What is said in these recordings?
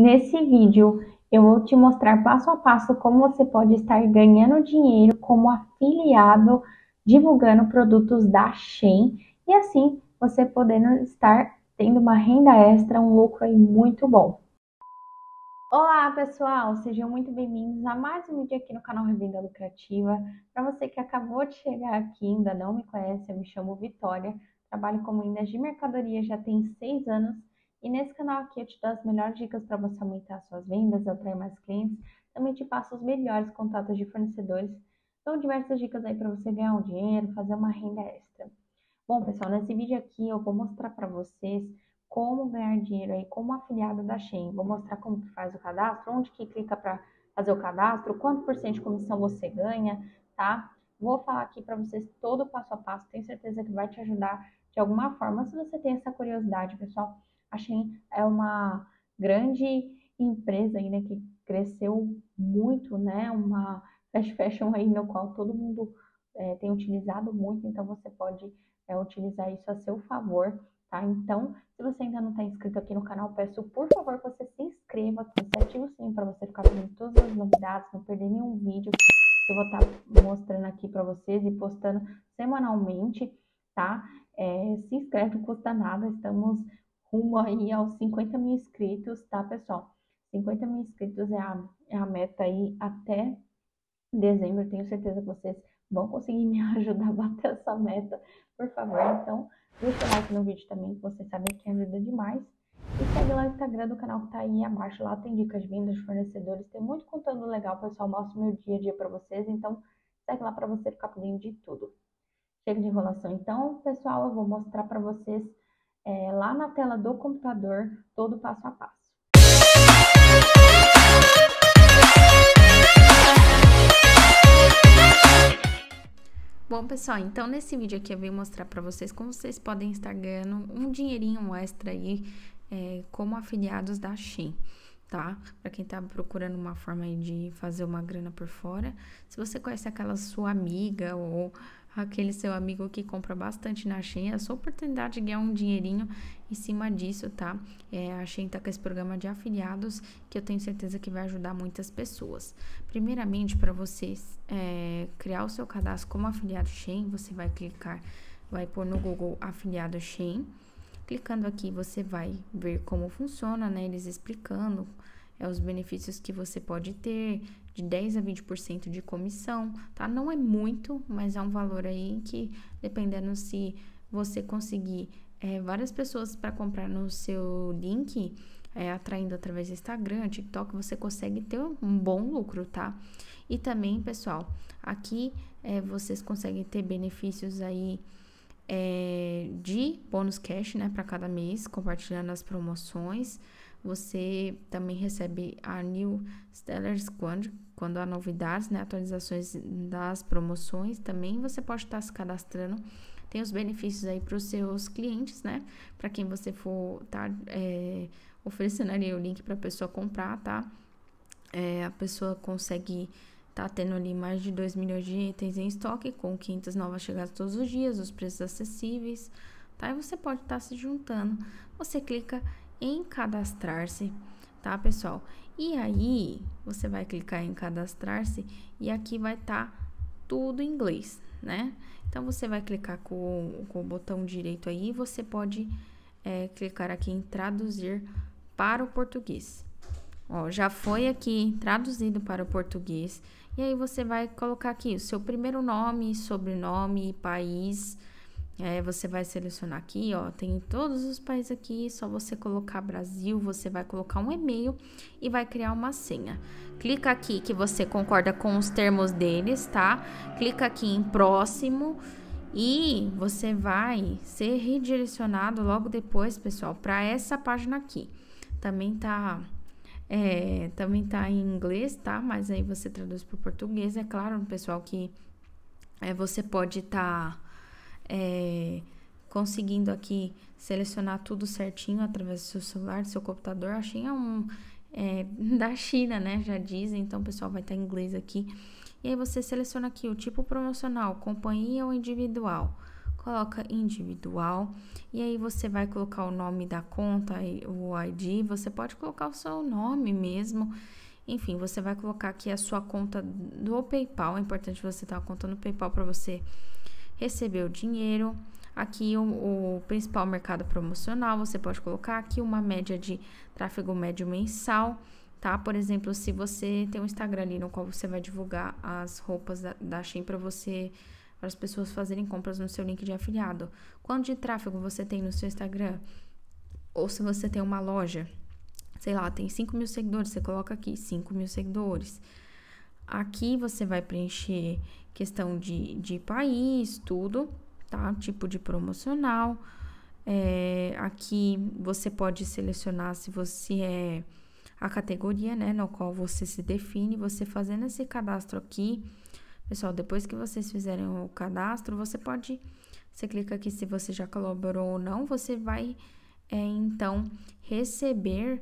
Nesse vídeo eu vou te mostrar passo a passo como você pode estar ganhando dinheiro como afiliado divulgando produtos da Shein e assim você podendo estar tendo uma renda extra, um lucro aí muito bom. Olá pessoal, sejam muito bem-vindos a mais um vídeo aqui no canal Revenda Lucrativa. Para você que acabou de chegar aqui ainda não me conhece, eu me chamo Vitória, trabalho como vendas de mercadoria já tem seis anos e nesse canal aqui eu te dou as melhores dicas para você aumentar suas vendas, atrair mais clientes, também te passo os melhores contatos de fornecedores, dou diversas dicas aí para você ganhar um dinheiro, fazer uma renda extra. Bom, pessoal, nesse vídeo aqui eu vou mostrar para vocês como ganhar dinheiro aí como afiliado da Shein. Vou mostrar como que faz o cadastro, onde que clica para fazer o cadastro, quanto por cento de comissão você ganha, tá? Vou falar aqui para vocês todo o passo a passo, tenho certeza que vai te ajudar de alguma forma. Se você tem essa curiosidade, pessoal, a Shein é uma grande empresa né, que cresceu muito, né, uma fast fashion aí no qual todo mundo é, tem utilizado muito, então você pode é, utilizar isso a seu favor, tá? Então, se você ainda não está inscrito aqui no canal, peço por favor que você se inscreva, que você ative o sininho para você ficar vendo todas as novidades, não perder nenhum vídeo que eu vou estar tá mostrando aqui para vocês e postando semanalmente, tá? É, se inscreve, não custa nada, estamos rumo aí aos 50 mil inscritos, tá, pessoal? 50 mil inscritos é a, é a meta aí até dezembro. Tenho certeza que vocês vão conseguir me ajudar a bater essa meta, por favor. Então, deixa o like no vídeo também, que vocês sabem que ajuda demais. E segue lá o Instagram do canal que tá aí abaixo. Lá tem dicas de vendas de fornecedores. Tem muito conteúdo legal, pessoal. Mostro meu dia a dia para vocês. Então, segue lá para você ficar por dentro de tudo. Chega de enrolação. Então, pessoal, eu vou mostrar para vocês é, lá na tela do computador todo passo a passo. Bom, pessoal, então nesse vídeo aqui eu vim mostrar para vocês como vocês podem estar ganhando um dinheirinho extra aí é, como afiliados da Shein, tá? Para quem tá procurando uma forma aí de fazer uma grana por fora. Se você conhece aquela sua amiga ou aquele seu amigo que compra bastante na Shein, é a sua oportunidade de ganhar um dinheirinho em cima disso, tá? É, a Shein tá com esse programa de afiliados que eu tenho certeza que vai ajudar muitas pessoas. Primeiramente, para vocês é, criar o seu cadastro como afiliado Shein, você vai clicar, vai pôr no Google afiliado Shein. Clicando aqui, você vai ver como funciona, né? Eles explicando é, os benefícios que você pode ter, de 10 a 20% de comissão, tá? Não é muito, mas é um valor aí que, dependendo se você conseguir é, várias pessoas para comprar no seu link, é, atraindo através do Instagram, TikTok, você consegue ter um bom lucro, tá? E também, pessoal, aqui é, vocês conseguem ter benefícios aí de bônus cash, né, para cada mês, compartilhando as promoções. Você também recebe a New Stellars quando, quando há novidades, né, atualizações das promoções. Também você pode estar se cadastrando. Tem os benefícios aí para os seus clientes, né? Para quem você for tá é, oferecendo ali o link para a pessoa comprar, tá? É, a pessoa consegue tá tendo ali mais de 2 milhões de itens em estoque, com 500 novas chegadas todos os dias, os preços acessíveis, tá? E você pode estar tá se juntando. Você clica em cadastrar-se, tá, pessoal? E aí, você vai clicar em cadastrar-se e aqui vai estar tá tudo em inglês, né? Então, você vai clicar com, com o botão direito aí, você pode é, clicar aqui em traduzir para o português. Ó, já foi aqui traduzido para o português. E aí, você vai colocar aqui o seu primeiro nome, sobrenome, país, é, você vai selecionar aqui, ó, tem todos os países aqui, só você colocar Brasil, você vai colocar um e-mail e vai criar uma senha. Clica aqui que você concorda com os termos deles, tá? Clica aqui em próximo e você vai ser redirecionado logo depois, pessoal, para essa página aqui. Também tá é, também tá em inglês, tá? Mas aí você traduz para português, é claro, pessoal, que é, você pode estar tá é, conseguindo aqui selecionar tudo certinho através do seu celular, do seu computador. A China é um é, da China, né? Já dizem, então o pessoal vai estar em inglês aqui. E aí você seleciona aqui o tipo promocional, companhia ou individual. coloca individual e aí você vai colocar o nome da conta, o ID, você pode colocar o seu nome mesmo. Enfim, você vai colocar aqui a sua conta do PayPal. É importante você ter uma conta no PayPal para você receber o dinheiro. Aqui o, o, principal mercado promocional, você pode colocar aqui uma média de tráfego médio mensal, tá? Por exemplo, se você tem um Instagram ali no qual você vai divulgar as roupas da, da Shein para você para as pessoas fazerem compras no seu link de afiliado. Quanto de tráfego você tem no seu Instagram? Ou se você tem uma loja, sei lá, tem 5 mil seguidores, você coloca aqui 5 mil seguidores. Aqui você vai preencher questão de, de país, tudo, tá? Tipo de promocional. É, aqui você pode selecionar se você é a categoria, né, no qual você se define. Você fazendo esse cadastro aqui, Pessoal, depois que vocês fizerem o cadastro, você pode, você clica aqui se você já colaborou ou não, você vai é, então receber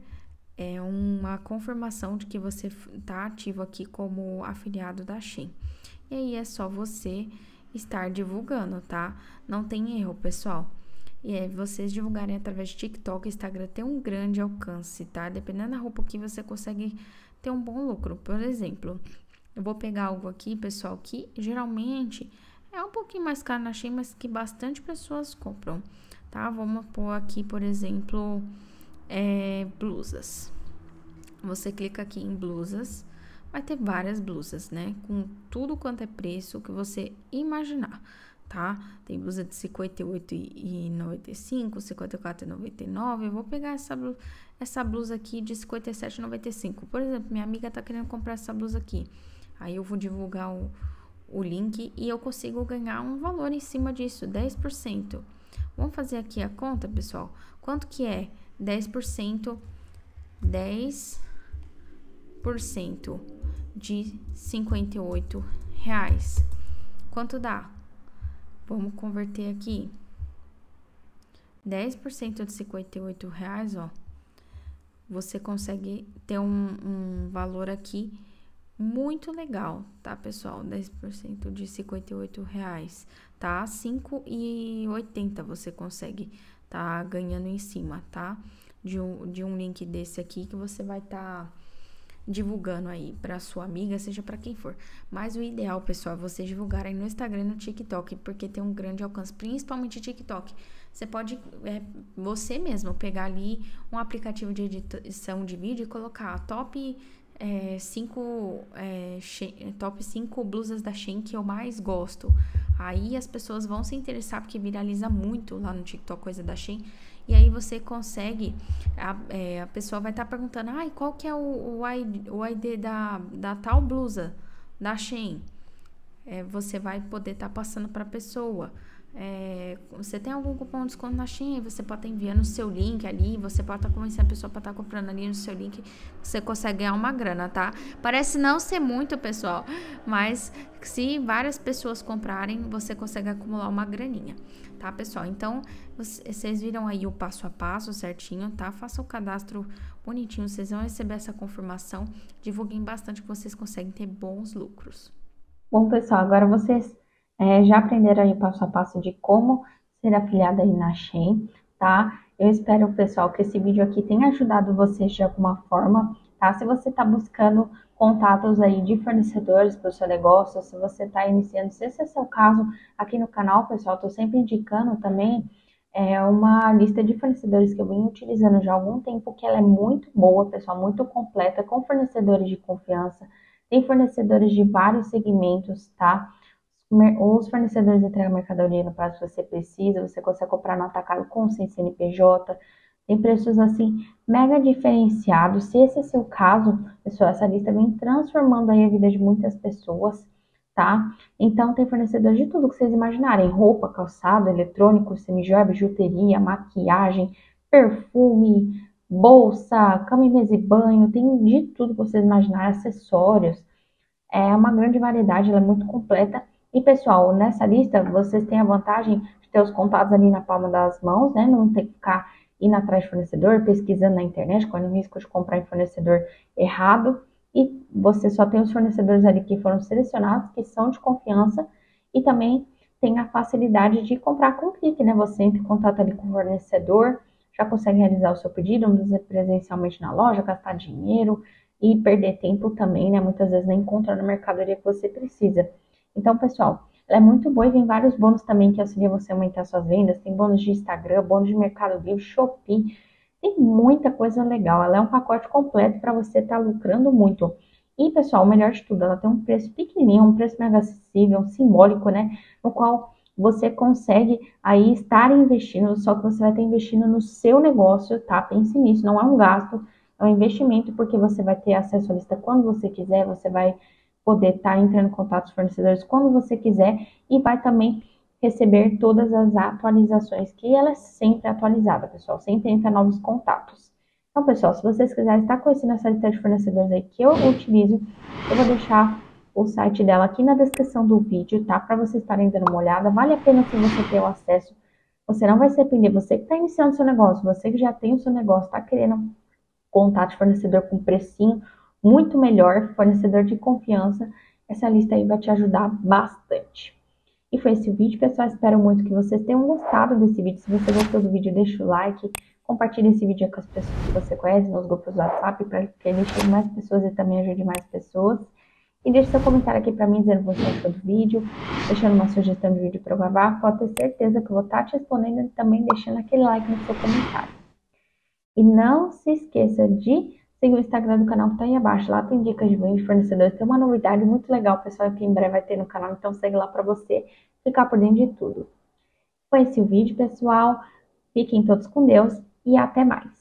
é, uma confirmação de que você está ativo aqui como afiliado da Shein. E aí é só você estar divulgando, tá? Não tem erro, pessoal. E é vocês divulgarem através de TikTok, Instagram tem um grande alcance, tá? Dependendo da roupa que você consegue ter um bom lucro. Por exemplo, eu vou pegar algo aqui, pessoal, que geralmente é um pouquinho mais caro na Shein, mas que bastante pessoas compram, tá? Vamos pôr aqui, por exemplo, é, blusas. Você clica aqui em blusas, vai ter várias blusas, né? Com tudo quanto é preço que você imaginar, tá? Tem blusa de 58,95, 54,99. Eu vou pegar essa blusa, essa blusa aqui de 57,95. Por exemplo, minha amiga tá querendo comprar essa blusa aqui. Aí eu vou divulgar o, o link e eu consigo ganhar um valor em cima disso, 10%. Vamos fazer aqui a conta, pessoal. Quanto que é 10%? 10% de 58 reais. Quanto dá? Vamos converter aqui. 10% de 58 reais, ó. Você consegue ter um, um valor aqui muito legal, tá, pessoal? 10% de 58 reais, tá? 5,80 você consegue tá ganhando em cima, tá? De um, de um link desse aqui que você vai tá divulgando aí para sua amiga, seja para quem for. Mas o ideal, pessoal, é vocês divulgarem no Instagram e no TikTok, porque tem um grande alcance, principalmente TikTok. Você pode, é, você mesmo, pegar ali um aplicativo de edição de vídeo e colocar top é, cinco, é, top 5 blusas da Shein que eu mais gosto. Aí as pessoas vão se interessar porque viraliza muito lá no TikTok coisa da Shein. E aí você consegue, a, é, a pessoa vai estar tá perguntando, ai, qual que é o, o, ID, o ID da, da tal blusa da Shein? É, você vai poder estar tá passando para a pessoa. É, você tem algum cupom de desconto na Shein, você pode estar enviando o seu link ali, você pode estar convencendo a pessoa para estar comprando ali no seu link, você consegue ganhar uma grana, tá? Parece não ser muito, pessoal, mas se várias pessoas comprarem, você consegue acumular uma graninha, tá, pessoal? Então, vocês viram aí o passo a passo certinho, tá? Faça o cadastro bonitinho, vocês vão receber essa confirmação, divulguem bastante que vocês conseguem ter bons lucros. Bom, pessoal, agora vocês é, já aprenderam aí passo a passo de como ser afiliada aí na Shein, tá? Eu espero, pessoal, que esse vídeo aqui tenha ajudado vocês de alguma forma, tá? Se você está buscando contatos aí de fornecedores para o seu negócio, se você está iniciando, se esse é seu caso aqui no canal, pessoal, estou sempre indicando também é, uma lista de fornecedores que eu venho utilizando já há algum tempo, que ela é muito boa, pessoal, muito completa, com fornecedores de confiança, tem fornecedores de vários segmentos, tá? Os fornecedores entregam mercadoria no prazo que você precisa, você consegue comprar no atacado com sem CNPJ, tem preços assim mega diferenciados. Se esse é seu caso, pessoal, essa lista vem transformando aí a vida de muitas pessoas, tá? Então tem fornecedor de tudo que vocês imaginarem: roupa, calçado, eletrônico, semijoia, bijuteria, maquiagem, perfume, bolsa, cama mesa e banho, tem de tudo que vocês imaginarem, acessórios. É uma grande variedade, ela é muito completa e pessoal, nessa lista vocês têm a vantagem de ter os contatos ali na palma das mãos, né? Não ter que ficar indo atrás de fornecedor, pesquisando na internet, correndo risco de comprar em fornecedor errado. E você só tem os fornecedores ali que foram selecionados, que são de confiança, e também tem a facilidade de comprar com clique, né? Você entra em contato ali com o fornecedor, já consegue realizar o seu pedido, presencialmente na loja, gastar dinheiro e perder tempo também, né? Muitas vezes nem encontra na mercadoria que você precisa. Então, pessoal, ela é muito boa e tem vários bônus também que auxiliam você a aumentar suas vendas. Tem bônus de Instagram, bônus de Mercado Livre, Shopee. Tem muita coisa legal. Ela é um pacote completo para você estar tá lucrando muito. E, pessoal, o melhor de tudo, ela tem um preço pequenininho, um preço mega acessível, simbólico, né? No qual você consegue aí estar investindo, só que você vai estar investindo no seu negócio, tá? Pense nisso, não é um gasto, é um investimento, porque você vai ter acesso à lista quando você quiser, você vai poder estar entrando em contato com os fornecedores quando você quiser e vai também receber todas as atualizações, que ela é sempre atualizada, pessoal, sempre entra novos contatos. Então, pessoal, se vocês quiserem estar conhecendo essa lista de fornecedores aí que eu utilizo, eu vou deixar o site dela aqui na descrição do vídeo, tá? Para vocês estarem dando uma olhada. Vale a pena se você ter o acesso. Você não vai se arrepender. Você que está iniciando seu negócio, você que já tem o seu negócio, está querendo contato de fornecedor com precinho muito melhor, fornecedor de confiança, essa lista aí vai te ajudar bastante. E foi esse o vídeo, pessoal. Espero muito que vocês tenham gostado desse vídeo. Se você gostou do vídeo, deixa o like, compartilhe esse vídeo com as pessoas que você conhece, nos grupos do WhatsApp, para que ele chegue mais pessoas e também ajude mais pessoas. E deixe seu comentário aqui para mim dizendo o que você achou do vídeo, deixando uma sugestão de vídeo para eu gravar. Pode ter certeza que eu vou estar te respondendo e também deixando aquele like no seu comentário. E não se esqueça de seguir o Instagram do canal que tá aí abaixo. Lá tem dicas de vinhos, fornecedores. Tem uma novidade muito legal, pessoal, que em breve vai ter no canal. Então segue lá para você ficar por dentro de tudo. Foi esse o vídeo, pessoal. Fiquem todos com Deus e até mais.